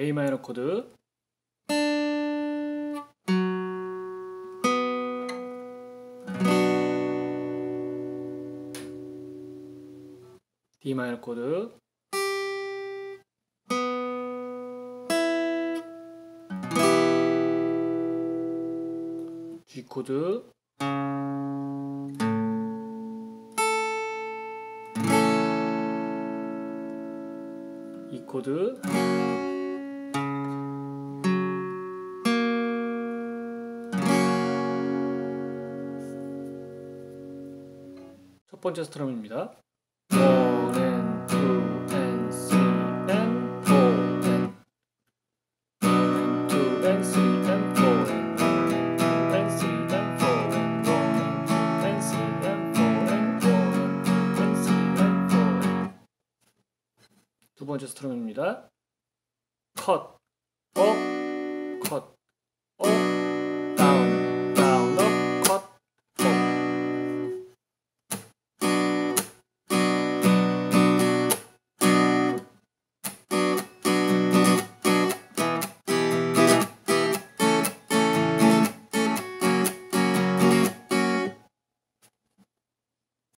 A 마이너 코드. D 마이너 코드. G 코드. E 코드 첫 번째 스트럼입니다. 1 and 2 and 3 and 4 and 2 and 3 and 4 and 1 and 3 and 4 and 1 and 3 and 4 and 1 and 3 and 4두 번째 스트럼입니다. 컷, 업, 컷